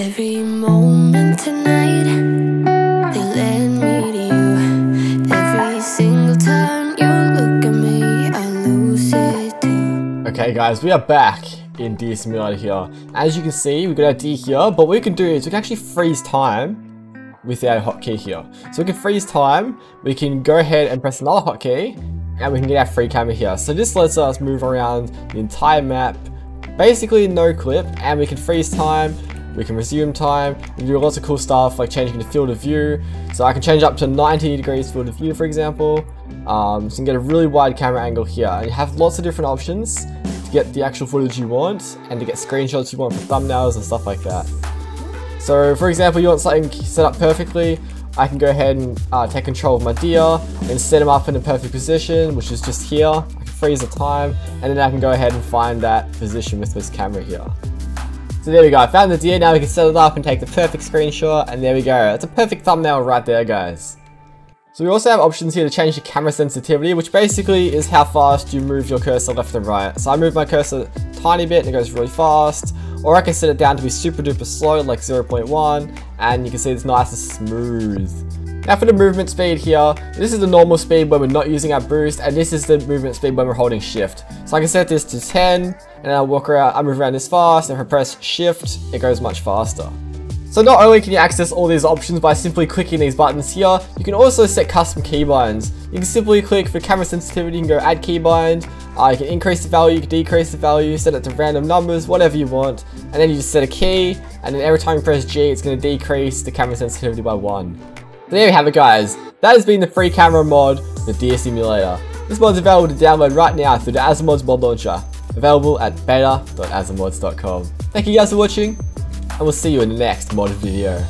Every moment tonight, they led me to you. Every single time you look at me, I lose it too. Okay guys, we are back in Deer Simulator here. As you can see, we've got our D here, but what we can do is we can actually freeze time with our hotkey here. So we can freeze time, we can go ahead and press another hotkey, and we can get our free camera here. So this lets us move around the entire map, basically no clip, and we can freeze time, we can resume time, we do lots of cool stuff like changing the field of view. So I can change up to 90 degrees field of view for example. Um, so you can get a really wide camera angle here. And you have lots of different options to get the actual footage you want and to get screenshots you want for thumbnails and stuff like that. So for example, you want something set up perfectly, I can go ahead and uh, take control of my deer and set him up in a perfect position, which is just here. I can freeze the time, and then I can go ahead and find that position with this camera here. So there we go, I found the deer, now we can set it up and take the perfect screenshot, and there we go. That's a perfect thumbnail right there, guys. So we also have options here to change the camera sensitivity, which basically is how fast you move your cursor left and right. So I move my cursor a tiny bit and it goes really fast, or I can set it down to be super duper slow, like 0.1, and you can see it's nice and smooth. Now for the movement speed here, this is the normal speed when we're not using our boost, and this is the movement speed when we're holding shift. So I can set this to 10, and I'll walk around, I move around this fast, and if I press shift, it goes much faster. So not only can you access all these options by simply clicking these buttons here, you can also set custom keybinds. You can simply click for camera sensitivity and go add keybind, uh, you can increase the value, you can decrease the value, set it to random numbers, whatever you want, and then you just set a key, and then every time you press G, it's going to decrease the camera sensitivity by 1. So there you have it guys, that has been the free camera mod, the Deer Simulator. This mod is available to download right now through the AzzaMods mod launcher, available at beta.azzamods.com. Thank you guys for watching, and we'll see you in the next mod video.